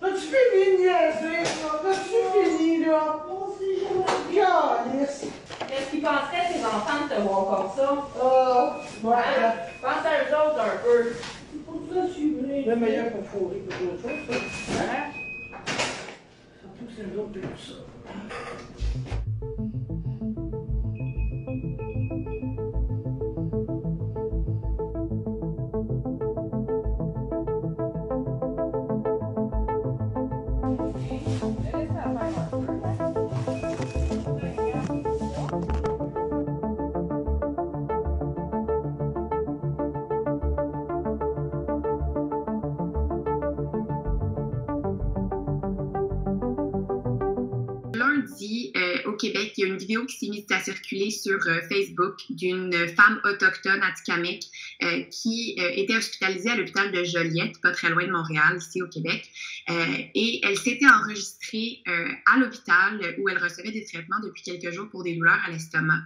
T'as-tu fini de niaiser, là? T'as-tu fini, là? Calice. Qu'est-ce qu'ils penseraient tes enfants de te voir comme ça? Ah, bon, Hein? Pense à eux autres un peu. le meilleur pour fourrer que d'autres choses, ça. Hein? Surtout que c'est nous autres ça. Québec, il y a une vidéo qui s'est mise à circuler sur euh, Facebook d'une femme autochtone atikamekw euh, qui euh, était hospitalisée à l'hôpital de Joliette, pas très loin de Montréal, ici au Québec. Euh, et elle s'était enregistrée euh, à l'hôpital où elle recevait des traitements depuis quelques jours pour des douleurs à l'estomac.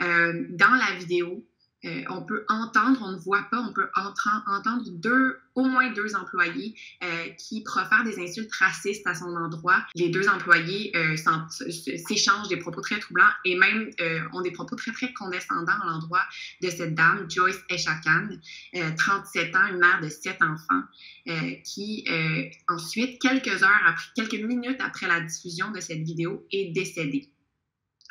Euh, dans la vidéo, euh, on peut entendre, on ne voit pas, on peut entendre, deux, au moins deux employés euh, qui profèrent des insultes racistes à son endroit. Les deux employés euh, s'échangent des propos très troublants et même euh, ont des propos très, très condescendants à l'endroit de cette dame, Joyce Eshakan, euh, 37 ans, une mère de sept enfants, euh, qui euh, ensuite, quelques heures après, quelques minutes après la diffusion de cette vidéo, est décédée.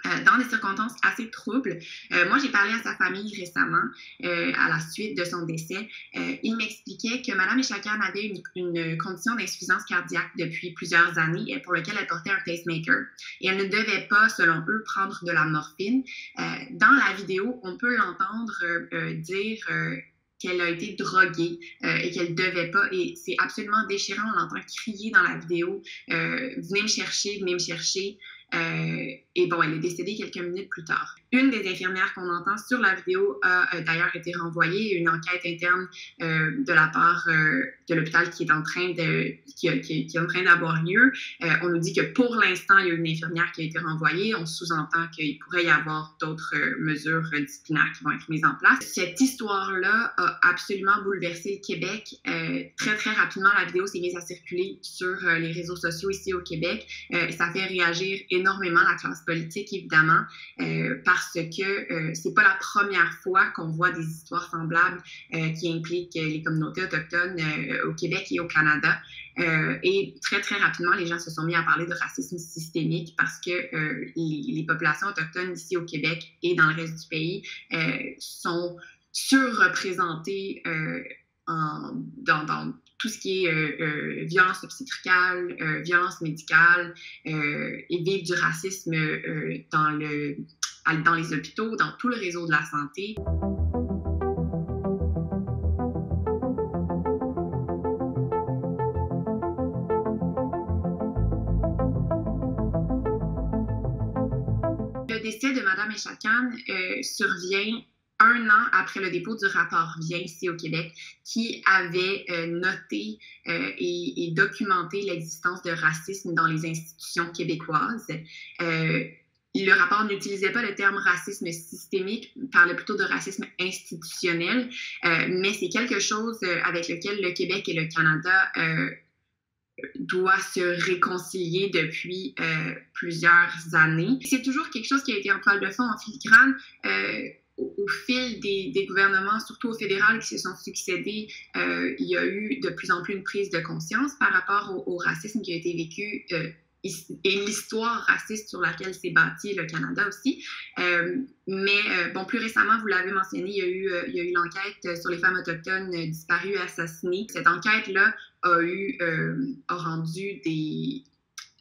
Euh, dans des circonstances assez troubles. Euh, moi, j'ai parlé à sa famille récemment, euh, à la suite de son décès. Euh, il m'expliquait que Mme Echakan avait une, une condition d'insuffisance cardiaque depuis plusieurs années et pour laquelle elle portait un pacemaker. Et elle ne devait pas, selon eux, prendre de la morphine. Euh, dans la vidéo, on peut l'entendre euh, euh, dire euh, qu'elle a été droguée euh, et qu'elle devait pas. Et c'est absolument déchirant. On l'entend crier dans la vidéo euh, Venez me chercher, venez me chercher. Euh, et bon, elle est décédée quelques minutes plus tard. Une des infirmières qu'on entend sur la vidéo a euh, d'ailleurs été renvoyée. Une enquête interne euh, de la part euh, de l'hôpital qui est en train de qui, est en train d'avoir lieu. On nous dit que pour l'instant, il y a une infirmière qui a été renvoyée. On sous-entend qu'il pourrait y avoir d'autres mesures disciplinaires qui vont être mises en place. Cette histoire-là a absolument bouleversé le Québec. Très, très rapidement, la vidéo s'est mise à circuler sur les réseaux sociaux ici au Québec. Ça fait réagir énormément la classe politique, évidemment, euh, parce que euh, c'est pas la première fois qu'on voit des histoires semblables euh, qui impliquent les communautés autochtones au Québec et au Canada. Et très, très rapidement, les gens se sont mis à parler de racisme systémique parce que les, populations autochtones ici au Québec et dans le reste du pays sont surreprésentées en, dans, dans tout ce qui est euh, euh, violence obstétricale, euh, violence médicale et vivre du racisme dans, le, dans les hôpitaux, dans tout le réseau de la santé. Le décès de Mme Echakan survient un an après le dépôt du rapport Vient ici au Québec, qui avait euh, noté euh, et, documenté l'existence de racisme dans les institutions québécoises. Euh, le rapport n'utilisait pas le terme racisme systémique, parlait plutôt de racisme institutionnel, mais c'est quelque chose avec lequel le Québec et le Canada doit se réconcilier depuis plusieurs années. C'est toujours quelque chose qui a été en toile de fond, en filigrane, au, fil des, gouvernements, surtout au fédéral, qui se sont succédés. Euh, il y a eu de plus en plus une prise de conscience par rapport au, racisme qui a été vécu euh, et l'histoire raciste sur laquelle s'est bâti le Canada aussi. Euh, mais bon, plus récemment, vous l'avez mentionné, il y a eu, l'enquête sur les femmes autochtones disparues et assassinées. Cette enquête-là a eu a rendu des,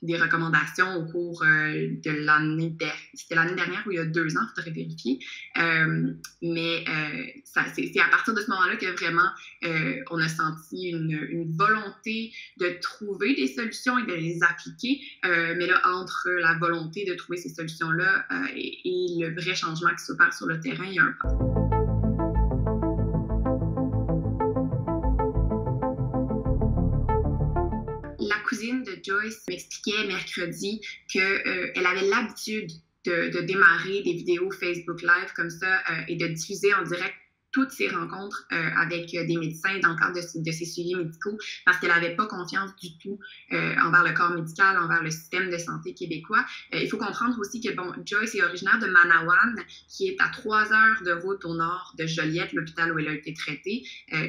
des recommandations au cours euh, de l'année dernière. C'était l'année dernière ou il y a deux ans, il faudrait vérifier. Euh, mais euh, c'est à partir de ce moment-là que vraiment on a senti une, volonté de trouver des solutions et de les appliquer. Mais là, entre la volonté de trouver ces solutions-là et, et le vrai changement qui s'opère sur le terrain, il y a un pas. M'expliquait mercredi qu'elle avait l'habitude de, de démarrer des vidéos Facebook Live comme ça euh, et de diffuser en direct toutes ses rencontres euh, avec des médecins dans le cadre de, de ses suivis médicaux parce qu'elle n'avait pas confiance du tout euh, envers le corps médical, envers le système de santé québécois. Euh, il faut comprendre aussi que bon, Joyce est originaire de Manawan, qui est à trois heures de route au nord de Joliette, l'hôpital où elle a été traitée.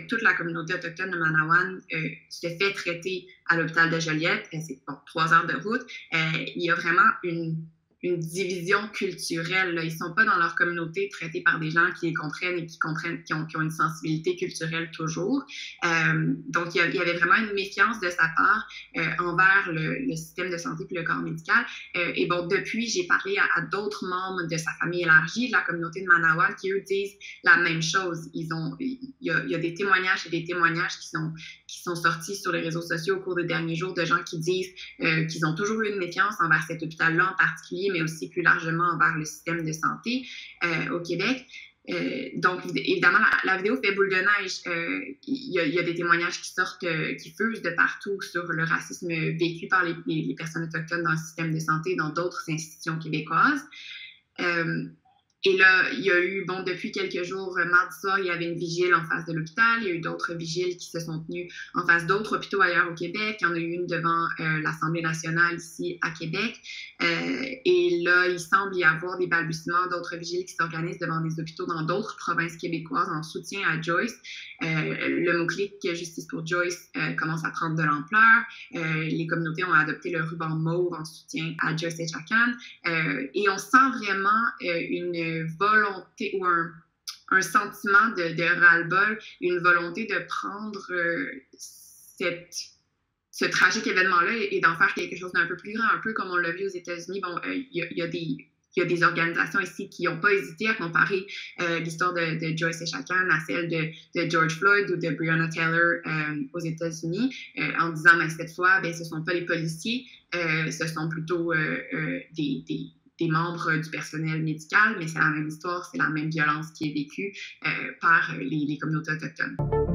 toute la communauté autochtone de Manawan se fait traiter à l'hôpital de Joliette. C'est bon, trois heures de route. il y a vraiment une une division culturelle. Là. Ils sont pas dans leur communauté traités par des gens qui les comprennent et qui comprennent, qui ont, une sensibilité culturelle toujours. Euh, donc, il y, avait vraiment une méfiance de sa part euh, envers le, système de santé et le corps médical. Euh, et bon, depuis, j'ai parlé à, d'autres membres de sa famille élargie, de la communauté de Manawa, qui eux disent la même chose. Il y a, des témoignages et des témoignages qui sont, qui sont sortis sur les réseaux sociaux au cours des derniers jours de gens qui disent qu'ils ont toujours eu une méfiance envers cet hôpital-là en particulier, mais aussi plus largement envers le système de santé euh, au Québec. Euh, donc, évidemment, la, vidéo fait boule de neige. Euh, il y, a des témoignages qui sortent, qui fusent de partout sur le racisme vécu par les, les, personnes autochtones dans le système de santé dans d'autres institutions québécoises. Et là, il y a eu, bon, depuis quelques jours, euh, mardi soir, il y avait une vigile en face de l'hôpital. Il y a eu d'autres vigiles qui se sont tenues en face d'autres hôpitaux ailleurs au Québec. Il y en a eu une devant euh, l'Assemblée nationale ici à Québec. Euh, et là, il semble y avoir des balbutiements d'autres vigiles qui s'organisent devant des hôpitaux dans d'autres provinces québécoises en soutien à Joyce. le mot-clic Justice pour Joyce commence à prendre de l'ampleur. les communautés ont adopté le ruban mauve en soutien à Joyce et Chacan. et on sent vraiment une volonté ou un, un sentiment de, de ras-le-bol, une volonté de prendre euh, cette, ce tragique événement-là et, d'en faire quelque chose d'un peu plus grand, un peu comme on l'a vu aux États-Unis. Bon, euh, il y, a des il y a des organisations ici qui n'ont pas hésité à comparer euh, l'histoire de, de, Joyce et Chacun à celle de, George Floyd ou de Breonna Taylor aux États-Unis, en disant, mais cette fois, ben, ce ne sont pas les policiers, ce sont plutôt des des membres du personnel médical, mais c'est la même histoire, c'est la même violence qui est vécue euh, par les, les communautés autochtones.